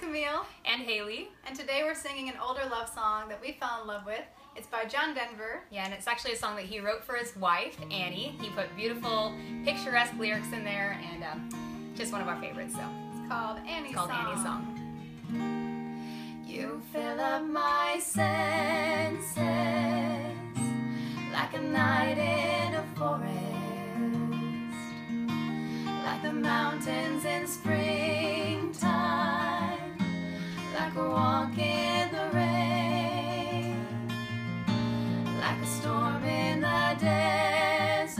Camille. And Haley. And today we're singing an older love song that we fell in love with. It's by John Denver. Yeah, and it's actually a song that he wrote for his wife, Annie. He put beautiful, picturesque lyrics in there, and um, just one of our favorites. So It's called Annie's it's called Song. Annie's Song. You fill up my senses like a night in a forest, like the mountains in springtime, like a storm in the desert,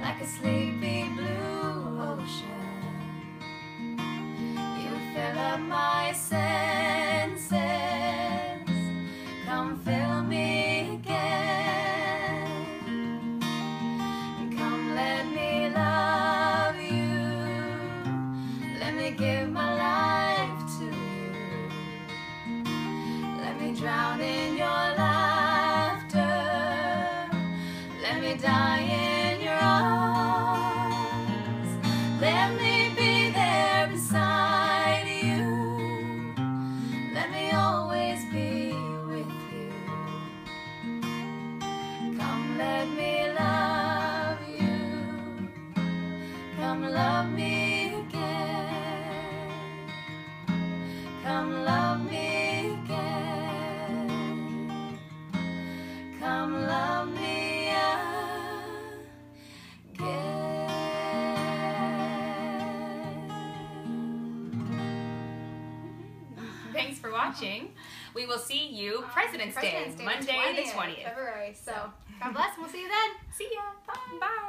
like a sleepy blue ocean. You fill up my senses. Come fill me again. Come let me love you. Let me give my die in your arms. Let me be there beside you. Let me always be with you. Come, let me love you. Come, love me again. Come, love me Thanks for watching. We will see you President's, President's Day, Day, Monday the 20th. February. So, God bless, and we'll see you then. See ya. Bye. Bye.